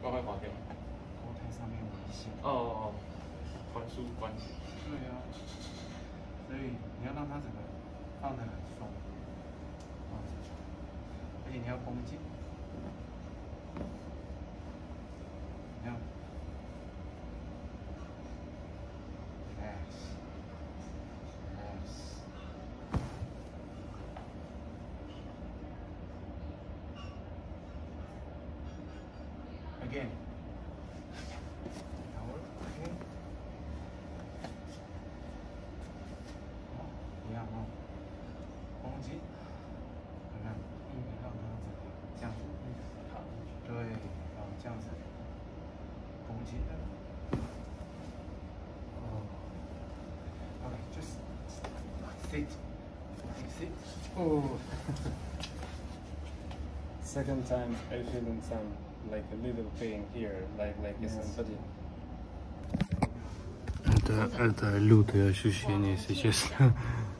乖乖划掉。后台上面危险。哦哦哦，关书关。对啊，所以你要让它整个放得很松，啊，而且你要绷紧，Again. Power. Okay. 好，一样哦。绷紧，看看，嗯，让它整个这样子，好，对，然后这样子，绷紧的。哦，Okay, just sit, sit. Oh. Second time I feeling some like a little pain here, like like Yes. somebody. Это, это лютые ощущения, если честно.